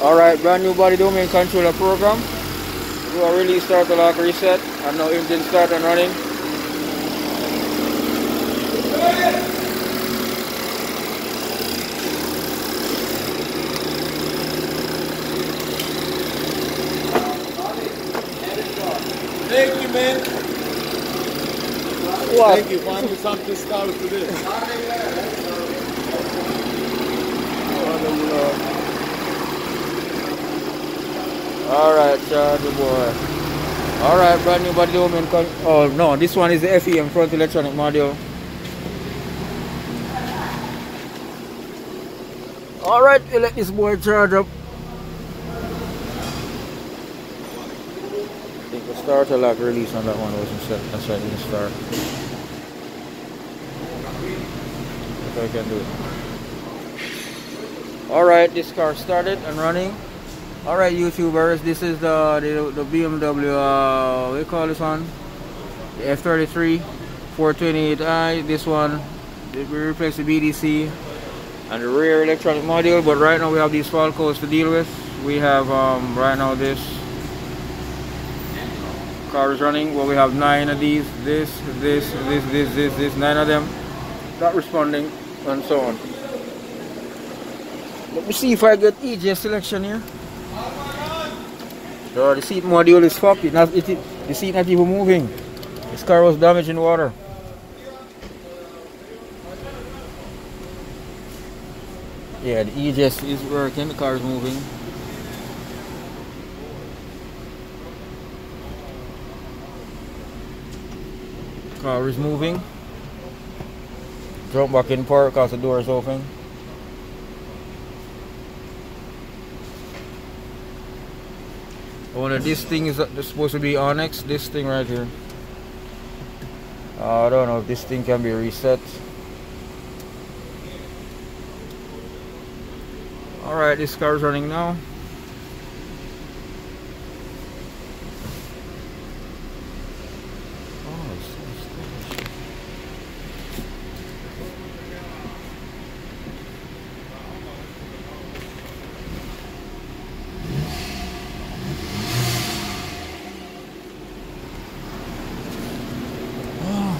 Alright, brand new body domain controller program. We Do a release starter lock reset and now engine start and running. Thank you, man. What? Thank you. Finally, something started today. Alright, charger boy. Alright, brand new body con Oh no, this one is the FEM front electronic module. Alright, we let this boy charge up. I think the starter lock release on that one wasn't set. That's why it didn't start. If I can do it. Alright, this car started and running. Alright YouTubers, this is the, the, the BMW, uh, you call this one? The F33 428i, this one, we replace the BDC and the rear electronic module, but right now we have these fault codes to deal with. We have, um, right now this car is running, well we have nine of these, this, this, this, this, this, this, nine of them, not responding, and so on. Let me see if I get EGS selection here. So the seat module is fucked. It not, it, it, the seat not even moving. This car was damaged in water. Yeah, the EGS is working. The car is moving. Car is moving. Jump back in park because the door is open. Of this thing is supposed to be Onyx. This thing right here. Uh, I don't know if this thing can be reset. Alright, this car is running now. Oh, it's so stylish.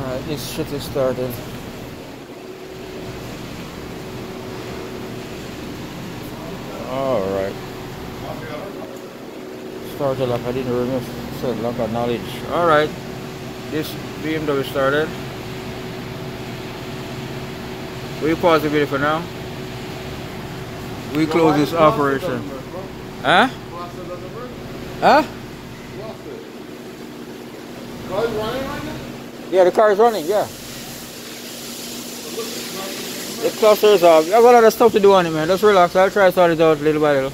Alright, this shit is started. Alright. Started like I didn't remember said lack of knowledge. Alright. This BMW started. We pause the video for now. We close this operation. Huh? Huh? Yeah, the car is running, yeah. The cluster is off. I got a lot of stuff to do on it, man. Just relax. I'll try to sort it out little by little.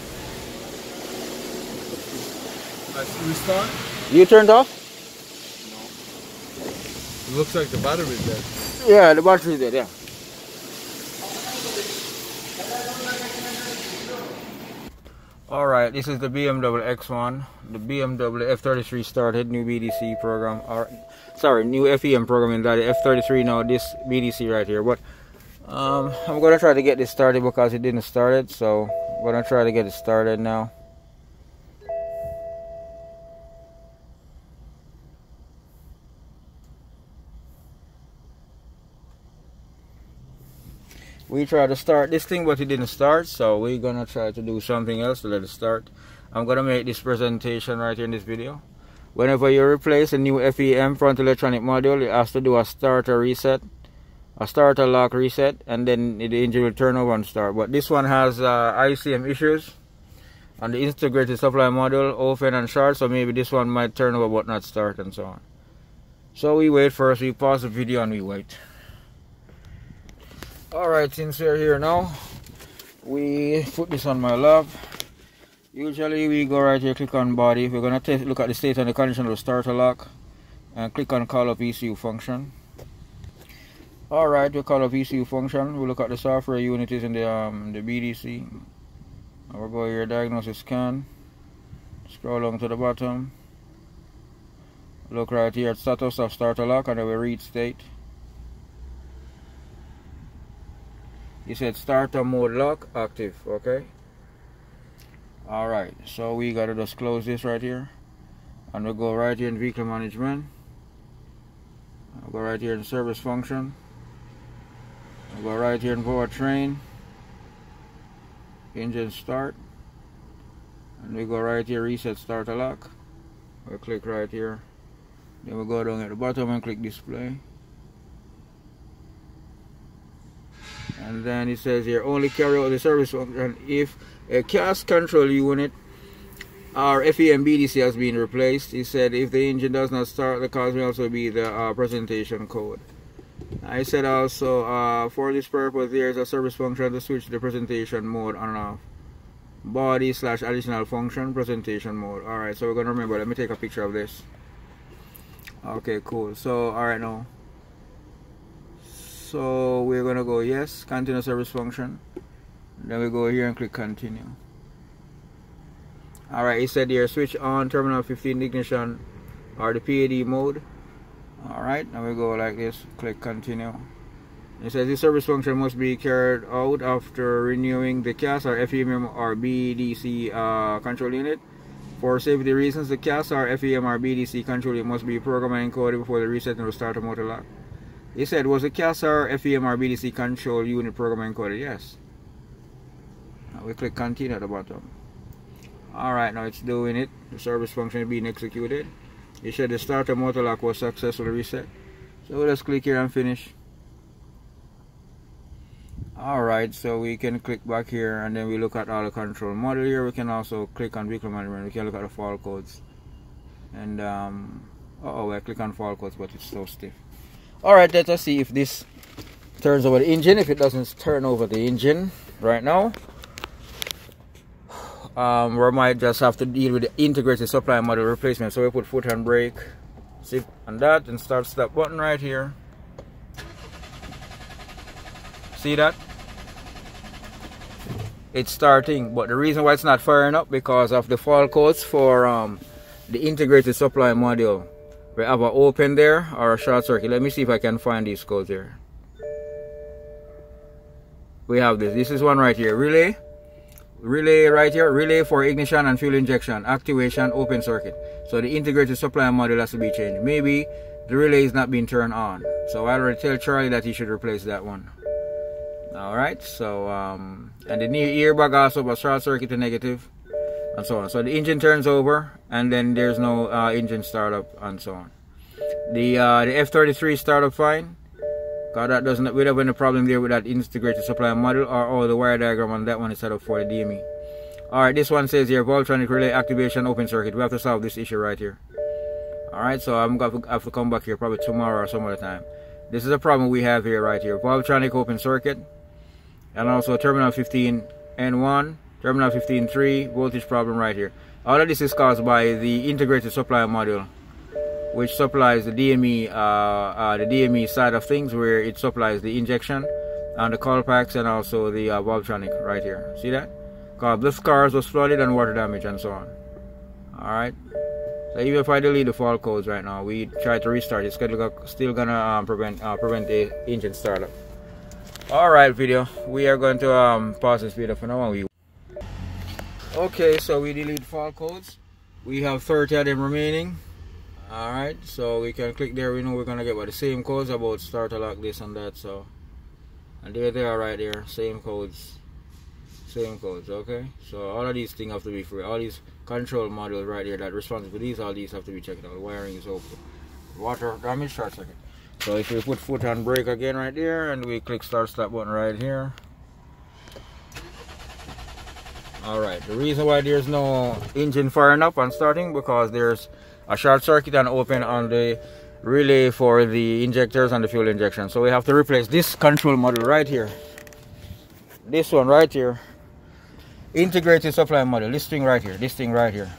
Let's restart. You turned off? No. It looks like the battery is dead. Yeah, the battery is dead, yeah. Alright, this is the BMW X1. The BMW F33 started, new BDC program. Or, sorry, new FEM programming, that. F33 now, this BDC right here. But um, I'm going to try to get this started because it didn't start it. So I'm going to try to get it started now. we tried to start this thing but it didn't start so we're gonna try to do something else to let it start I'm gonna make this presentation right here in this video whenever you replace a new FEM front electronic module it has to do a starter reset a starter lock reset and then the engine will turn over and start. But this one has uh, ISM issues on the integrated supply module open and short so maybe this one might turn over but not start and so on. So we wait first we pause the video and we wait. Alright, since we're here now, we put this on my lap. Usually we go right here, click on body. We're gonna take, look at the state and the condition of the starter lock and click on call up ECU function. Alright, we call up ECU function. We look at the software unit is in the um, the BDC. We'll go here, diagnosis scan. Scroll down to the bottom. Look right here at status of starter lock and then we read state. You said starter mode lock active, okay? All right so we gotta just close this right here. And we'll go right here in vehicle management. I'll go right here in service function. I'll go right here in powertrain. Engine start. And we go right here reset starter lock. We'll click right here. Then we'll go down at the bottom and click display and then it says here only carry out the service function if a CAS control unit or FEM BDC has been replaced. He said if the engine does not start, the cause may also be the uh, presentation code. I said also uh, for this purpose there is a service function to switch the presentation mode on and off. Body slash additional function presentation mode. Alright, so we're gonna remember. Let me take a picture of this. Okay, cool. So alright now so we're gonna go yes continue service function. Then we go here and click continue. Alright it said here switch on terminal 15 ignition or the PAD mode. Alright now we go like this click continue. It says this service function must be carried out after renewing the CAS or FEM or BDC uh, control unit. For safety reasons the CAS or FEM or BDC control unit must be programmed and encoded before the reset and restart the motor lock he said, was the CASR FEMR BDC control unit program encoded? Yes. Now we click continue at the bottom. Alright, now it's doing it. The service function is being executed. It said the starter motor lock was successfully reset. So let's click here and finish. Alright, so we can click back here and then we look at all the control model here. We can also click on vehicle management. We can look at the fault codes. And, um, uh oh, I click on fault codes, but it's so stiff. Alright, let us see if this turns over the engine. If it doesn't turn over the engine right now, um, we might just have to deal with the integrated supply module replacement. So we put foot and brake, sit on that and start stop button right here. See that? It's starting, but the reason why it's not firing up because of the fault codes for um, the integrated supply module we have an open there or a short circuit. Let me see if I can find these codes here. We have this. This is one right here. Relay relay right here. Relay for ignition and fuel injection. Activation open circuit. So the integrated supply module has to be changed. Maybe the relay is not being turned on. So I already tell Charlie that he should replace that one. All right so um and the new airbag also was short circuit to negative and so on. So the engine turns over and then there's no uh, engine startup and so on. The uh, the F33 startup fine. God, that doesn't we don't have any problem there with that integrated supply model or oh, the wire diagram on that one is set up for the DME. Alright, this one says here Valvetronic relay activation open circuit. We have to solve this issue right here. Alright, so I'm to have to come back here probably tomorrow or some other time. This is a problem we have here right here. Valvetronic open circuit and also terminal 15 N1 terminal 15 3 voltage problem right here all of this is caused by the integrated supply module which supplies the DME uh, uh, the DME side of things where it supplies the injection and the coil packs and also the uh, right here. See that? Because this cars was flooded and water damage and so on. Alright so even if I delete the fault codes right now we try to restart. It's still gonna um, prevent uh, prevent the engine startup. Alright video. We are going to um, pause this video for now okay so we delete fault codes. We have 30 of them remaining. All right so we can click there. We know we're gonna get by the same codes. About starter lock this and that so. And there they are right there. Same codes. Same codes okay? So all of these things have to be free. All these control modules right there that responsible these all these have to be checked out. The wiring is open. Water damage short circuit so if we put foot on brake again right there and we click start stop button right here all right the reason why there's no engine firing up and starting because there's a short circuit and open on the relay for the injectors and the fuel injection. So we have to replace this control module right here. This one right here. Integrated supply module. This thing right here. This thing right here.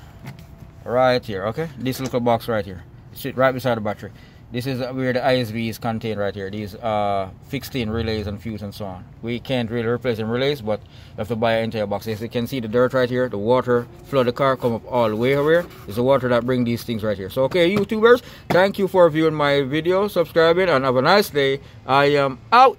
Right here okay? This little box right here. Sit right beside the battery this is where the ISV is contained right here. These uh fixed in relays and fuse and so on. We can't really replace them relays but you have to buy an entire box. As you can see the dirt right here the water flood the car come up all the way here. Is the water that bring these things right here. So okay youtubers thank you for viewing my video. Subscribing and have a nice day. I am out